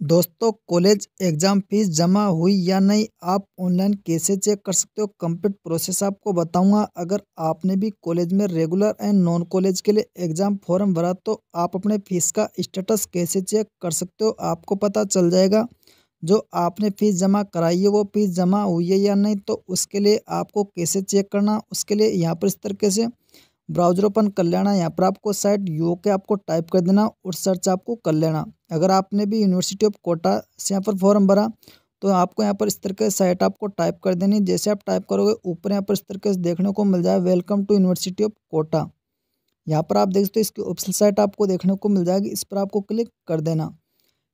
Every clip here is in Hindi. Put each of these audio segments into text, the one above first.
दोस्तों, कॉलेज एग्ज़ाम फ़ीस जमा हुई या नहीं, आप ऑनलाइन कैसे चेक कर सकते हो? कंप्लीट प्रोसेस आपको बताऊँगा। अगर आपने भी कॉलेज में रेगुलर एंड नॉन कॉलेज के लिए एग्ज़ाम फॉर्म भरा तो आप अपने फ़ीस का स्टेटस कैसे चेक कर सकते हो, आपको पता चल जाएगा। जो आपने फ़ीस जमा कराई है, वो फ़ीस जमा हुई है या नहीं तो उसके लिए आपको कैसे चेक करना, उसके लिए यहाँ पर इस तरीके से ब्राउज़र ओपन कर लेना यहाँ पर आपको साइट यू के आपको टाइप कर देना और सर्च आपको कर लेना। अगर आपने भी यूनिवर्सिटी ऑफ़ कोटा से यहाँ पर फॉर्म भरा तो आपको यहाँ पर इस तरीके से साइट आपको टाइप कर देनी। जैसे आप टाइप करोगे, ऊपर यहाँ पर इस तरीके से देखने को मिल जाए welcome to university of Kota यहाँ पर आप देख सकते हो इसकी ऑप्शन साइट आपको देखने को मिल जाएगी। इस पर आपको क्लिक कर देना।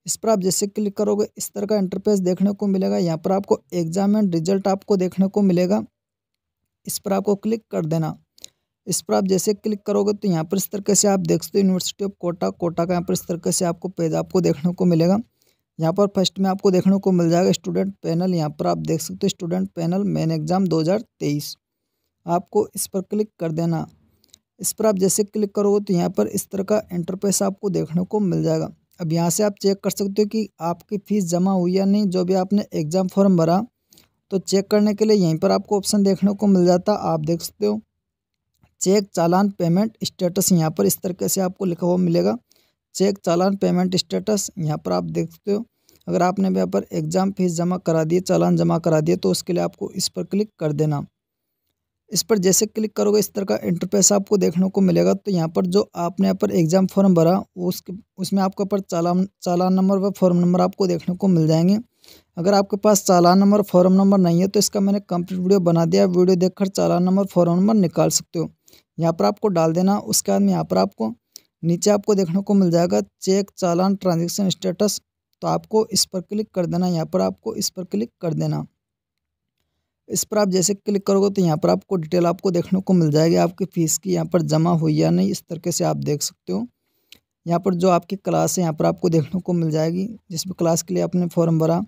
इस पर आप जैसे क्लिक करोगे, इस तरह का इंटरफेस देखने को मिलेगा। यहाँ पर आपको एग्ज़ाम एंड रिज़ल्ट आपको देखने को मिलेगा। इस पर आपको क्लिक कर देना। इस पर आप जैसे क्लिक करोगे तो यहाँ पर इस तरीके से आप देख सकते हो यूनिवर्सिटी ऑफ़ कोटा कोटा का यहाँ पर इस तरीके से आपको पेज आपको देखने को मिलेगा। यहाँ पर फ़र्स्ट में आपको देखने को मिल जाएगा स्टूडेंट पैनल यहाँ पर आप देख सकते हो स्टूडेंट पैनल मेन एग्ज़ाम दो हज़ार तेईस। आपको इस पर क्लिक कर देना। इस पर आप जैसे क्लिक करोगे तो यहाँ पर इस तरह का इंटरफेस आपको देखने को मिल जाएगा। अब यहाँ से आप चेक कर सकते हो कि आपकी फ़ीस जमा हुई या नहीं। जो भी आपने एग्ज़ाम फॉर्म भरा तो चेक करने के लिए यहीं पर आपको ऑप्शन देखने को मिल जाता। आप देख सकते हो चेक चालान पेमेंट स्टेटस यहाँ पर इस तरीके से आपको लिखा हुआ मिलेगा। चेक चालान पेमेंट स्टेटस यहाँ पर आप देख सकते हो। अगर आपने यहाँ पर एग्ज़ाम फ़ीस जमा करा दिए चालान जमा करा दिए तो उसके लिए आपको इस पर क्लिक कर देना। इस पर जैसे क्लिक करोगे, इस तरह का इंटरफेस आपको देखने को मिलेगा। तो यहाँ पर जो आपने यहाँ पर एग्ज़ाम फॉर्म भरा उसके, उसमें आपके ऊपर चालान चालान नंबर व फॉर्म नंबर आपको देखने को मिल जाएँगे। अगर आपके पास चालान नंबर, फॉर्म नंबर नहीं है तो इसका मैंने कंप्लीट वीडियो बना दिया वीडियो देखकर चालान नंबर, फॉर्म नंबर निकाल सकते हो। यहाँ पर आपको डाल देना, उसके बाद में यहाँ पर आपको नीचे आपको देखने को मिल जाएगा चेक चालान ट्रांजेक्शन स्टेटस तो आपको इस पर क्लिक कर देना, यहाँ पर आपको इस पर क्लिक कर देना। इस पर आप जैसे क्लिक करोगे तो यहाँ पर आपको डिटेल आपको देखने को मिल जाएगी, आपकी फ़ीस की यहाँ पर जमा हुई या नहीं, इस तरीके से आप देख सकते हो। यहाँ पर जो आपकी क्लास है, यहाँ पर आपको देखने को मिल जाएगी, जिस भी क्लास के लिए आपने फॉर्म भरा,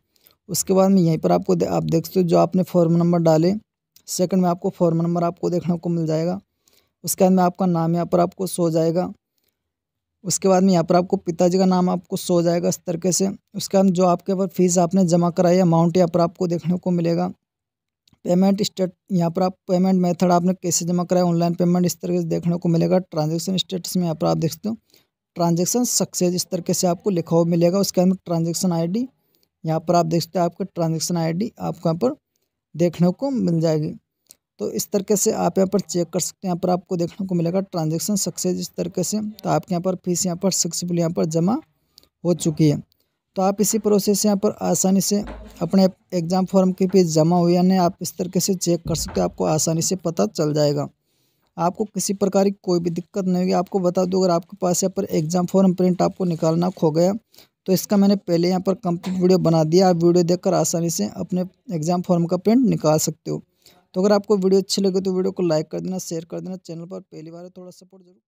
उसके बाद में यहीं पर आपको आप देख सकते हो, जो आपने फॉर्म नंबर डाले, सेकंड में आपको फॉर्म नंबर आपको देखने को मिल जाएगा। उसके बाद में आपका नाम यहाँ पर आपको सो जाएगा। उसके बाद में यहाँ पर आपको पिताजी का नाम आपको सो जाएगा इस तरीके से। उसके बाद जो आपके ऊपर फ़ीस आपने जमा कराई अमाउंट यहाँ पर आपको देखने को मिलेगा। पेमेंट स्टेट यहाँ पर आप पेमेंट मेथड आपने कैसे जमा कराया ऑनलाइन पेमेंट इस तरीके से देखने को मिलेगा। ट्रांजेक्शन स्टेटस में यहाँ पर आप देख सकते हो। ट्रांजेक्शन सक्सेस इस तरीके से आपको लिखा हुआ मिलेगा। उसके अंदर ट्रांजेक्शन आईडी यहाँ पर आप देख सकते हो आपके ट्रांजेक्शन आईडी आपको यहाँ पर देखने को मिल जाएगी। तो इस तरीके से आप यहाँ पर चेक कर सकते हैं। यहाँ पर आपको देखने को मिलेगा ट्रांजेक्शन सक्सेस इस तरीके से। तो आपके यहाँ पर फ़ीस यहाँ पर सक्सेसफुल यहाँ पर जमा हो चुकी है। तो आप इसी प्रोसेस से यहाँ पर आसानी से अपने एग्ज़ाम फॉर्म की फ़ीस जमा हुई या नहीं आप इस तरीके से चेक कर सकते हो। आपको आसानी से पता चल जाएगा। आपको किसी प्रकार की कोई भी दिक्कत नहीं होगी। आपको बता दूँ, अगर आपके पास यहाँ पर एग्ज़ाम फॉर्म प्रिंट आपको निकालना खो गया तो इसका मैंने पहले यहाँ पर कंप्लीट वीडियो बना दिया। आप वीडियो देखकर आसानी से अपने एग्ज़ाम फॉर्म का प्रिंट निकाल सकते हो। तो अगर आपको वीडियो अच्छी लगे तो वीडियो को लाइक कर देना, शेयर कर देना, चैनल पर पहली बार थोड़ा सपोर्ट ज़रूर